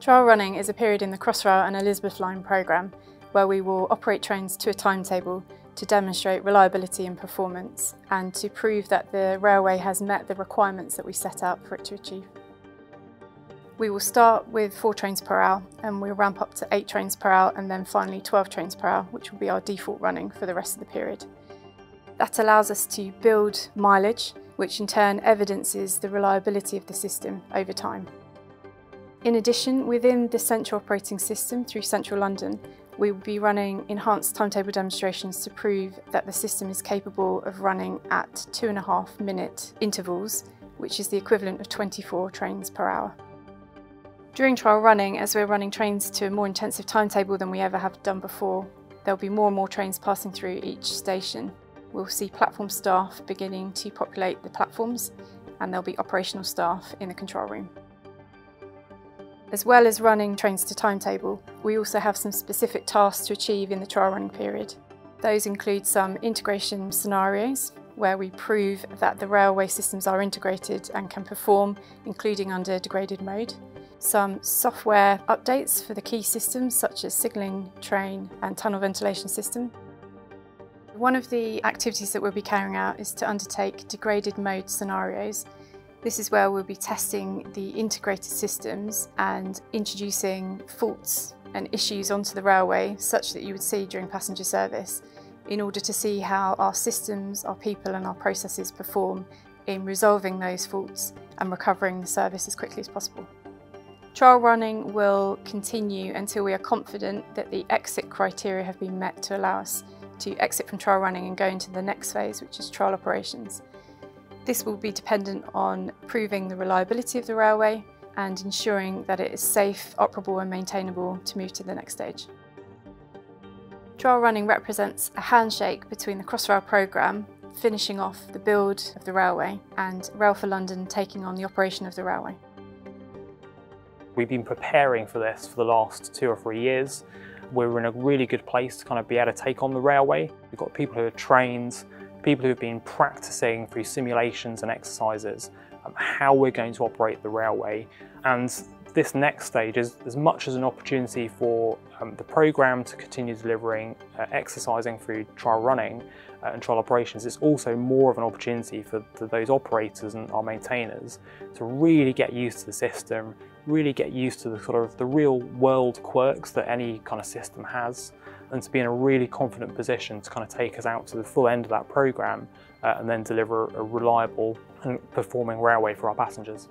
Trial running is a period in the Crossrail and Elizabeth Line programme where we will operate trains to a timetable to demonstrate reliability and performance and to prove that the railway has met the requirements that we set out for it to achieve. We will start with four trains per hour and we'll ramp up to eight trains per hour and then finally 12 trains per hour, which will be our default running for the rest of the period. That allows us to build mileage, which in turn evidences the reliability of the system over time. In addition, within the central operating system through Central London, we will be running enhanced timetable demonstrations to prove that the system is capable of running at two and a half minute intervals, which is the equivalent of 24 trains per hour. During trial running, as we're running trains to a more intensive timetable than we ever have done before, there'll be more and more trains passing through each station. We'll see platform staff beginning to populate the platforms and there'll be operational staff in the control room. As well as running trains to timetable, we also have some specific tasks to achieve in the trial running period. Those include some integration scenarios, where we prove that the railway systems are integrated and can perform, including under degraded mode some software updates for the key systems such as signalling, train and tunnel ventilation system. One of the activities that we'll be carrying out is to undertake degraded mode scenarios. This is where we'll be testing the integrated systems and introducing faults and issues onto the railway such that you would see during passenger service in order to see how our systems, our people and our processes perform in resolving those faults and recovering the service as quickly as possible. Trial running will continue until we are confident that the exit criteria have been met to allow us to exit from trial running and go into the next phase, which is trial operations. This will be dependent on proving the reliability of the railway and ensuring that it is safe, operable and maintainable to move to the next stage. Trial running represents a handshake between the Crossrail programme finishing off the build of the railway and Rail for London taking on the operation of the railway. We've been preparing for this for the last two or three years. We're in a really good place to kind of be able to take on the railway. We've got people who are trained, people who have been practicing through simulations and exercises um, how we're going to operate the railway. And this next stage is as much as an opportunity for um, the programme to continue delivering uh, exercising through trial running uh, and trial operations, it's also more of an opportunity for, those operators and our maintainers to really get used to the system, really get used to the sort of the real world quirks that any kind of system has and to be in a really confident position to kind of take us out to the full end of that programme uh, and then deliver a reliable and performing railway for our passengers.